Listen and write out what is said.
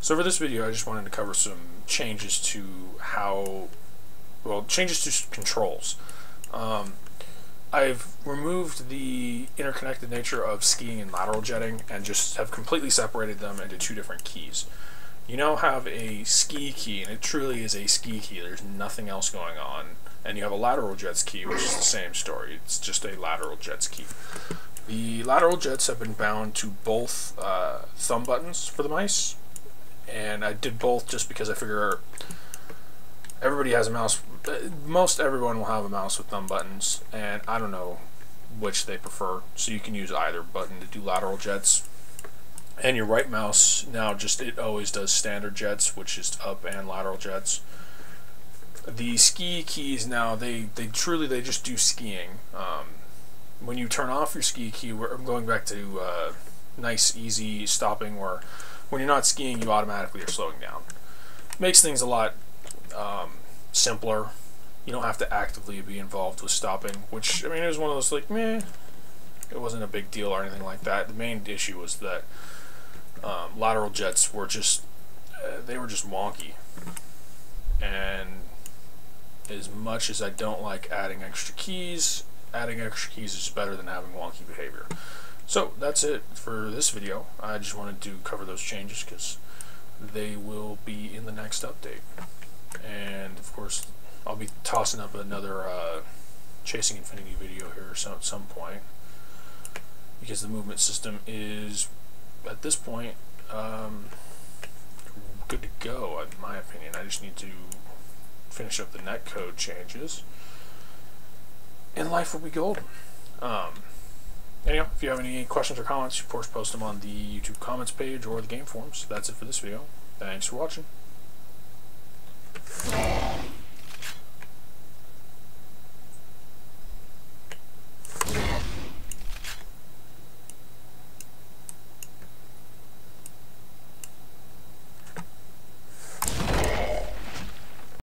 So for this video, I just wanted to cover some changes to how, well, changes to controls. Um, I've removed the interconnected nature of skiing and lateral jetting and just have completely separated them into two different keys. You now have a ski key, and it truly is a ski key. There's nothing else going on. And you have a lateral jets key, which is the same story. It's just a lateral jets key. The lateral jets have been bound to both uh, thumb buttons for the mice, and I did both just because I figure everybody has a mouse. Most everyone will have a mouse with thumb buttons, and I don't know which they prefer. So you can use either button to do lateral jets. And your right mouse now just it always does standard jets, which is up and lateral jets. The ski keys now they they truly they just do skiing. Um, when you turn off your ski key, I'm going back to uh, nice easy stopping where when you're not skiing, you automatically are slowing down. Makes things a lot um, simpler. You don't have to actively be involved with stopping, which, I mean, it was one of those, like, meh, it wasn't a big deal or anything like that. The main issue was that um, lateral jets were just, uh, they were just wonky. And as much as I don't like adding extra keys, adding extra keys is better than having wonky behavior. So that's it for this video. I just wanted to cover those changes because they will be in the next update. And of course, I'll be tossing up another uh, Chasing Infinity video here some, at some point because the movement system is, at this point, um, good to go, in my opinion. I just need to finish up the netcode changes, and life will be golden. Um, anyhow, if you have any questions or comments, of course, post them on the YouTube comments page or the game forums. That's it for this video. Thanks for watching.